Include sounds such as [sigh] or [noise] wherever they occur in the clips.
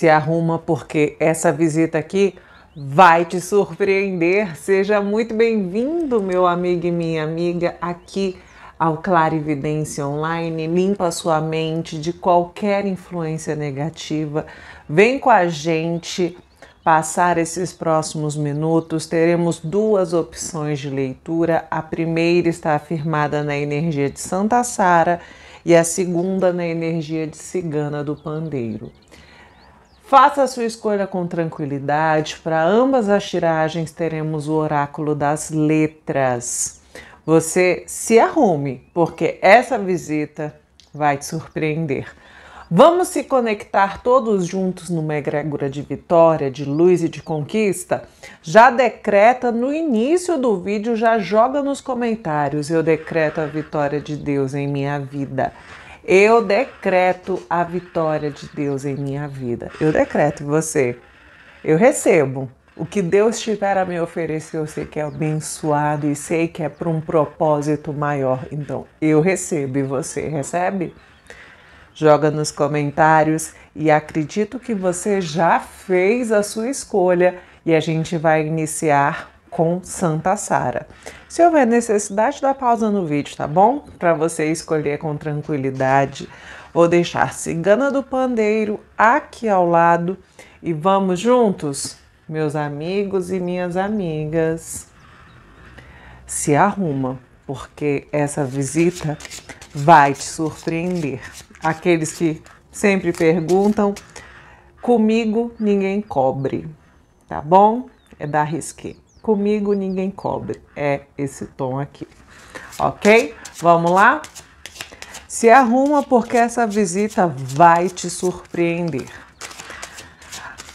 se arruma porque essa visita aqui vai te surpreender. Seja muito bem-vindo, meu amigo e minha amiga, aqui ao Clarividência Online. Limpa sua mente de qualquer influência negativa. Vem com a gente passar esses próximos minutos. Teremos duas opções de leitura. A primeira está afirmada na energia de Santa Sara e a segunda na energia de cigana do pandeiro. Faça a sua escolha com tranquilidade. Para ambas as tiragens, teremos o oráculo das letras. Você se arrume, porque essa visita vai te surpreender. Vamos se conectar todos juntos numa egrégora de vitória, de luz e de conquista? Já decreta no início do vídeo, já joga nos comentários. Eu decreto a vitória de Deus em minha vida. Eu decreto a vitória de Deus em minha vida. Eu decreto você. Eu recebo. O que Deus tiver a me oferecer, eu sei que é abençoado e sei que é para um propósito maior. Então, eu recebo e você recebe? Joga nos comentários e acredito que você já fez a sua escolha e a gente vai iniciar com Santa Sara. Se houver necessidade, dá pausa no vídeo, tá bom? Para você escolher com tranquilidade. Vou deixar Cigana do Pandeiro aqui ao lado e vamos juntos, meus amigos e minhas amigas. Se arruma, porque essa visita vai te surpreender aqueles que sempre perguntam, comigo ninguém cobre, tá bom? É da risque. Comigo ninguém cobre. É esse tom aqui. Ok? Vamos lá? Se arruma porque essa visita vai te surpreender.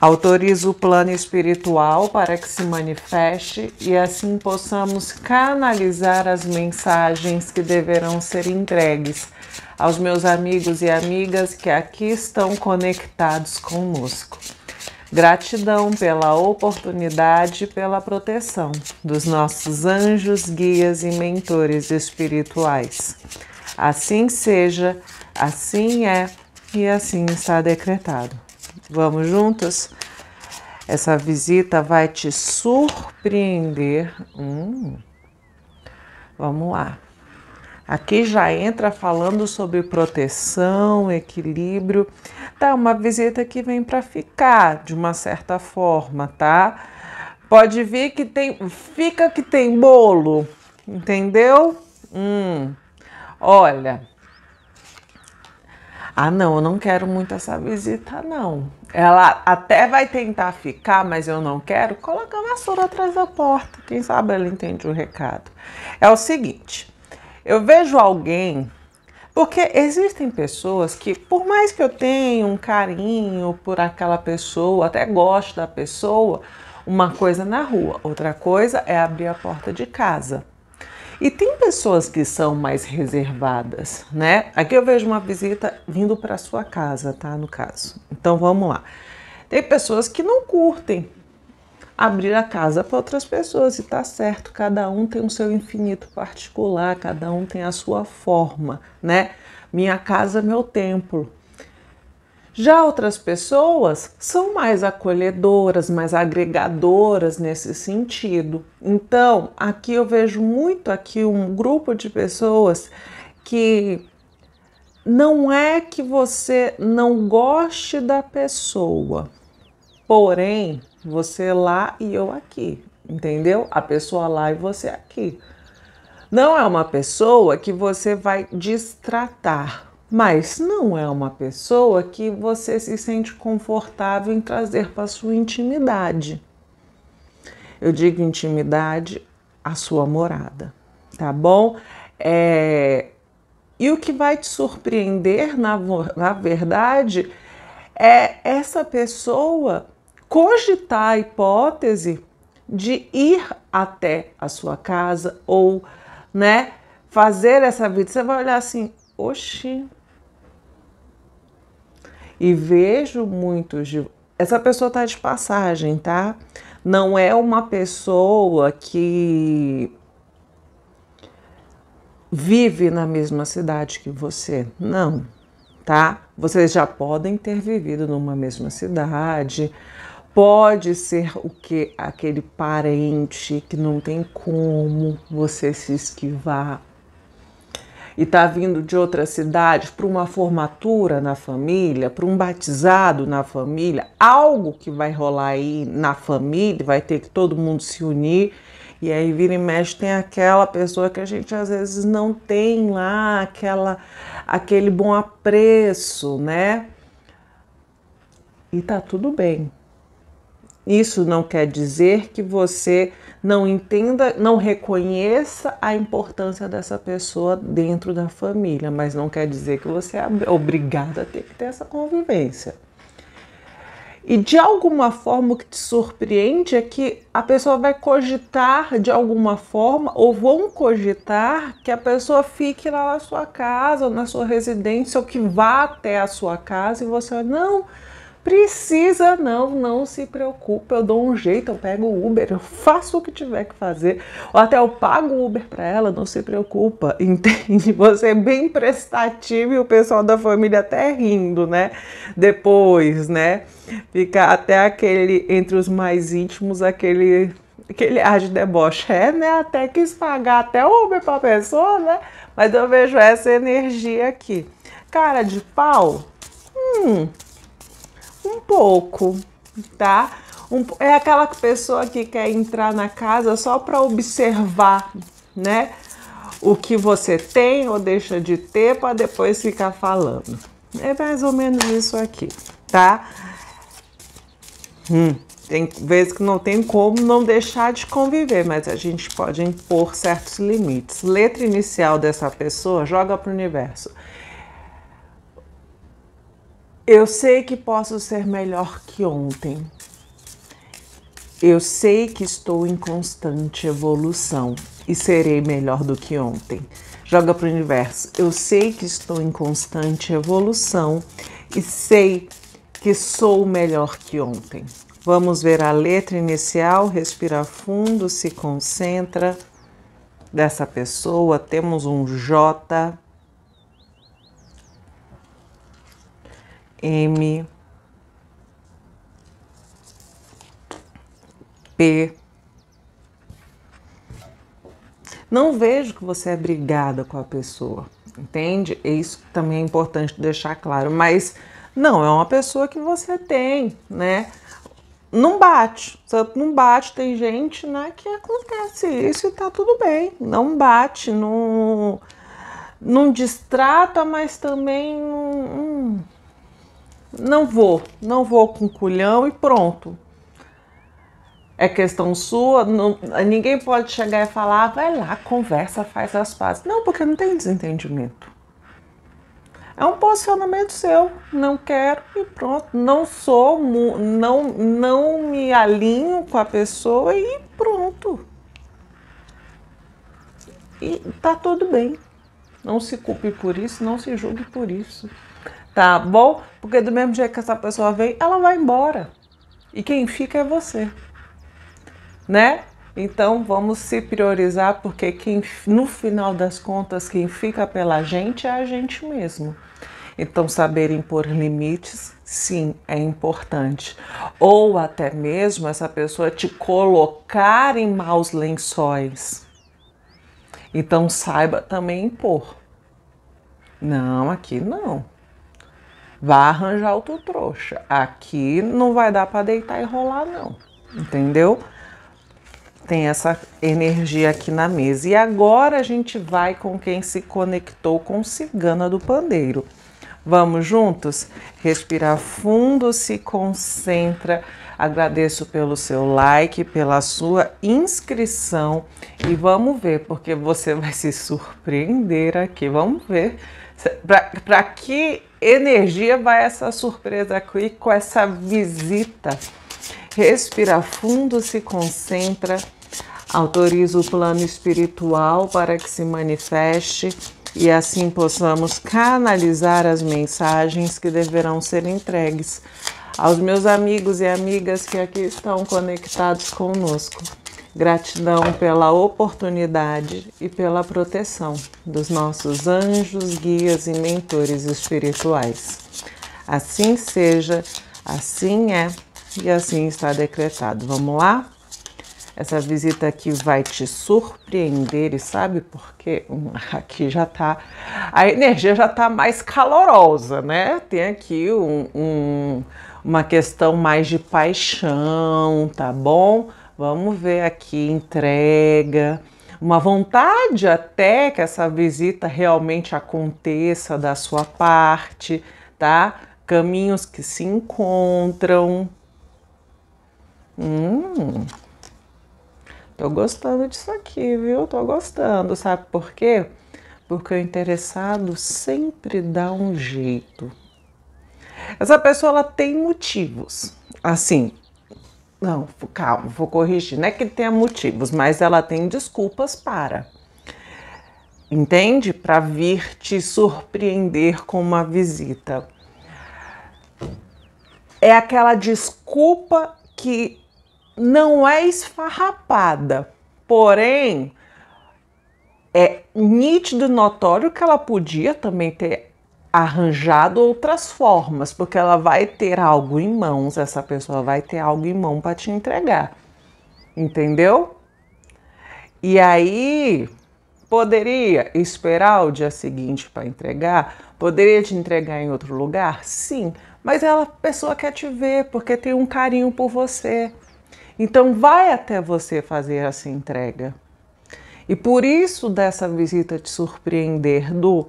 Autoriza o plano espiritual para que se manifeste e assim possamos canalizar as mensagens que deverão ser entregues aos meus amigos e amigas que aqui estão conectados conosco. Gratidão pela oportunidade e pela proteção dos nossos anjos, guias e mentores espirituais. Assim seja, assim é e assim está decretado. Vamos juntos? Essa visita vai te surpreender. Hum. Vamos lá. Aqui já entra falando sobre proteção, equilíbrio. Tá uma visita que vem para ficar de uma certa forma, tá? Pode vir que tem, fica que tem bolo, entendeu? Hum. Olha, ah, não, eu não quero muito essa visita, não. Ela até vai tentar ficar, mas eu não quero. Coloca a vassoura atrás da porta. Quem sabe ela entende o recado. É o seguinte: eu vejo alguém. Porque existem pessoas que, por mais que eu tenha um carinho por aquela pessoa, até gosto da pessoa, uma coisa na rua, outra coisa é abrir a porta de casa. E tem pessoas que são mais reservadas, né? Aqui eu vejo uma visita vindo para sua casa, tá? No caso. Então vamos lá. Tem pessoas que não curtem abrir a casa para outras pessoas e tá certo. Cada um tem o seu infinito particular, cada um tem a sua forma, né? Minha casa, meu templo. Já outras pessoas são mais acolhedoras, mais agregadoras nesse sentido. Então, aqui eu vejo muito aqui um grupo de pessoas que não é que você não goste da pessoa, porém, você lá e eu aqui, entendeu? A pessoa lá e você aqui. Não é uma pessoa que você vai destratar, mas não é uma pessoa que você se sente confortável em trazer para sua intimidade. Eu digo intimidade, a sua morada, tá bom? É... E o que vai te surpreender, na, na verdade, é essa pessoa cogitar a hipótese de ir até a sua casa ou, né, fazer essa vida. Você vai olhar assim, oxi, e vejo muitos de. Essa pessoa está de passagem, tá? Não é uma pessoa que vive na mesma cidade que você. Não, tá? Vocês já podem ter vivido numa mesma cidade, pode ser o que aquele parente que não tem como você se esquivar e está vindo de outra cidade para uma formatura na família, para um batizado na família, algo que vai rolar aí na família, vai ter que todo mundo se unir. E aí vira e mexe tem aquela pessoa que a gente às vezes não tem lá aquela aquele bom apreço, né? E tá tudo bem. Isso não quer dizer que você não entenda, não reconheça a importância dessa pessoa dentro da família, mas não quer dizer que você é obrigada a ter que ter essa convivência. E de alguma forma o que te surpreende é que a pessoa vai cogitar de alguma forma, ou vão cogitar que a pessoa fique lá na sua casa, ou na sua residência, ou que vá até a sua casa e você, não, Precisa não, não se preocupe, eu dou um jeito, eu pego o Uber, eu faço o que tiver que fazer, ou até eu pago o Uber para ela, não se preocupa, [laughs] entende? Você é bem prestativo e o pessoal da família até rindo, né? Depois, né? Fica até aquele, entre os mais íntimos, aquele aquele ar de deboche. É, né? Até quis pagar até o Uber pra pessoa, né? Mas eu vejo essa energia aqui. Cara de pau? Hum, um pouco, tá? Um, é aquela pessoa que quer entrar na casa só para observar, né? O que você tem ou deixa de ter para depois ficar falando. É mais ou menos isso aqui, tá? Hum, tem vezes que não tem como não deixar de conviver, mas a gente pode impor certos limites. Letra inicial dessa pessoa joga para o universo. Eu sei que posso ser melhor que ontem. Eu sei que estou em constante evolução e serei melhor do que ontem. Joga para o universo. Eu sei que estou em constante evolução e sei que sou melhor que ontem. Vamos ver a letra inicial. Respira fundo, se concentra. Dessa pessoa temos um J M P. Não vejo que você é brigada com a pessoa, entende? Isso também é importante deixar claro, mas não, é uma pessoa que você tem, né? Não bate, não bate, tem gente, né, que acontece isso e tá tudo bem. Não bate, não, não distrata, mas também não, não vou, não vou com culhão e pronto. É questão sua, não, ninguém pode chegar e falar, vai lá, conversa, faz as pazes. Não, porque não tem desentendimento. É um posicionamento seu, não quero e pronto. Não sou, não, não me alinho com a pessoa e pronto. E tá tudo bem. Não se culpe por isso, não se julgue por isso tá bom? Porque do mesmo jeito que essa pessoa vem, ela vai embora. E quem fica é você, né? Então vamos se priorizar, porque quem, no final das contas, quem fica pela gente é a gente mesmo. Então, saber impor limites, sim, é importante. Ou até mesmo essa pessoa te colocar em maus lençóis. Então, saiba também impor. Não, aqui não. Vá arranjar outro trouxa. Aqui não vai dar para deitar e rolar, não. Entendeu? Tem essa energia aqui na mesa. E agora a gente vai com quem se conectou com Cigana do Pandeiro. Vamos juntos? Respira fundo, se concentra. Agradeço pelo seu like, pela sua inscrição e vamos ver, porque você vai se surpreender aqui. Vamos ver para que energia vai essa surpresa aqui com essa visita? Respira fundo, se concentra, autoriza o plano espiritual para que se manifeste e assim possamos canalizar as mensagens que deverão ser entregues aos meus amigos e amigas que aqui estão conectados conosco. Gratidão pela oportunidade e pela proteção dos nossos anjos, guias e mentores espirituais. Assim seja, assim é e assim está decretado. Vamos lá? Essa visita aqui vai te surpreender e sabe por quê? [laughs] Aqui já tá, a energia já tá mais calorosa, né? Tem aqui um, um, uma questão mais de paixão, tá bom? Vamos ver aqui, entrega, uma vontade até que essa visita realmente aconteça da sua parte, tá? Caminhos que se encontram. Hum, tô gostando disso aqui, viu? Tô gostando, sabe por quê? Porque o interessado sempre dá um jeito. Essa pessoa ela tem motivos. Assim, não, calma, vou corrigir. Não é que tenha motivos, mas ela tem desculpas para. Entende? Para vir te surpreender com uma visita. É aquela desculpa que não é esfarrapada, porém é nítido e notório que ela podia também ter arranjado outras formas, porque ela vai ter algo em mãos, essa pessoa vai ter algo em mão para te entregar. Entendeu? E aí poderia esperar o dia seguinte para entregar, poderia te entregar em outro lugar? Sim, mas ela a pessoa quer te ver porque tem um carinho por você. Então vai até você fazer essa entrega. E por isso dessa visita te surpreender do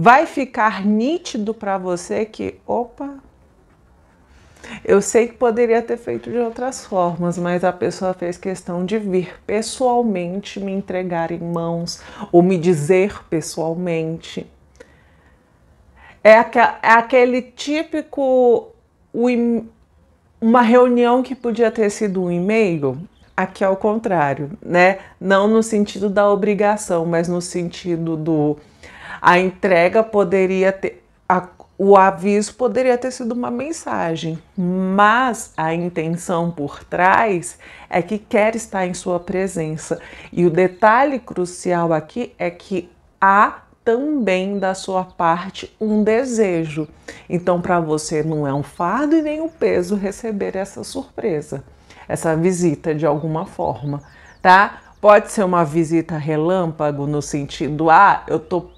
vai ficar nítido para você que, opa, eu sei que poderia ter feito de outras formas, mas a pessoa fez questão de vir pessoalmente me entregar em mãos ou me dizer pessoalmente. É, é aquele típico uma reunião que podia ter sido um e-mail, aqui ao contrário, né? Não no sentido da obrigação, mas no sentido do a entrega poderia ter. A, o aviso poderia ter sido uma mensagem, mas a intenção por trás é que quer estar em sua presença. E o detalhe crucial aqui é que há também da sua parte um desejo. Então, para você não é um fardo e nem um peso receber essa surpresa, essa visita de alguma forma, tá? Pode ser uma visita relâmpago no sentido, ah, eu tô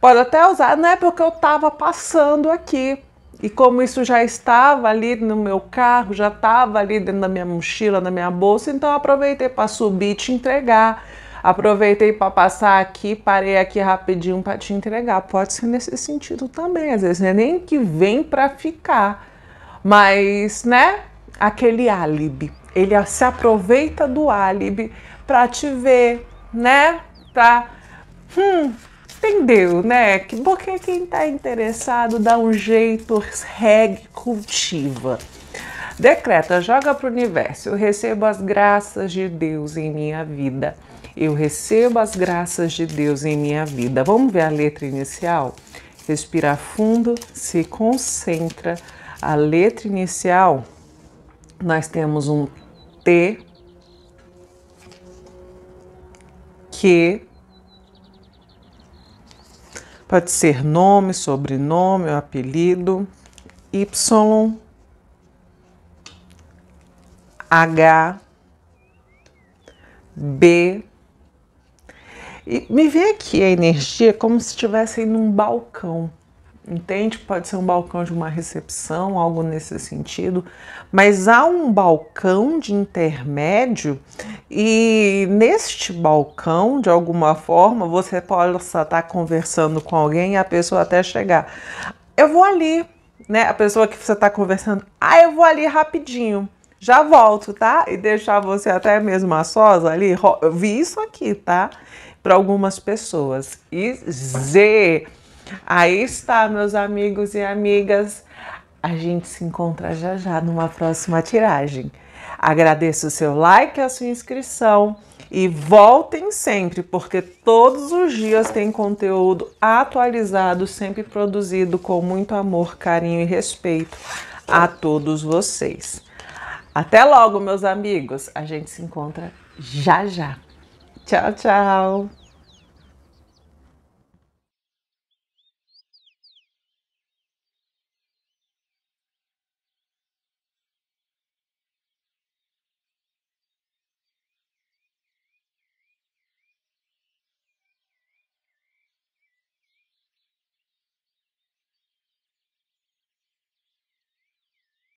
Pode até usar, não é porque eu estava passando aqui. E como isso já estava ali no meu carro, já estava ali dentro da minha mochila, na minha bolsa, então aproveitei para subir e te entregar. Aproveitei para passar aqui, parei aqui rapidinho para te entregar. Pode ser nesse sentido também, às vezes, não é nem que vem para ficar, mas, né, aquele álibi. Ele se aproveita do álibi para te ver, né, para hum, entendeu, né? Porque quem está interessado dá um jeito, regue, cultiva. Decreta, joga para o universo. Eu recebo as graças de Deus em minha vida. Eu recebo as graças de Deus em minha vida. Vamos ver a letra inicial? Respira fundo, se concentra. A letra inicial, nós temos um T, que Pode ser nome, sobrenome, apelido, Y, H, B. E me vê aqui a energia como se estivesse num balcão entende? Pode ser um balcão de uma recepção, algo nesse sentido, mas há um balcão de intermédio e neste balcão, de alguma forma, você pode estar conversando com alguém e a pessoa até chegar. Eu vou ali, né? A pessoa que você está conversando, ah, eu vou ali rapidinho. Já volto, tá? E deixar você até mesmo a sós ali. Eu vi isso aqui, tá? Para algumas pessoas. E Z Aí está, meus amigos e amigas. A gente se encontra já já numa próxima tiragem. Agradeço o seu like e a sua inscrição. E voltem sempre, porque todos os dias tem conteúdo atualizado, sempre produzido com muito amor, carinho e respeito a todos vocês. Até logo, meus amigos. A gente se encontra já já. Tchau, tchau.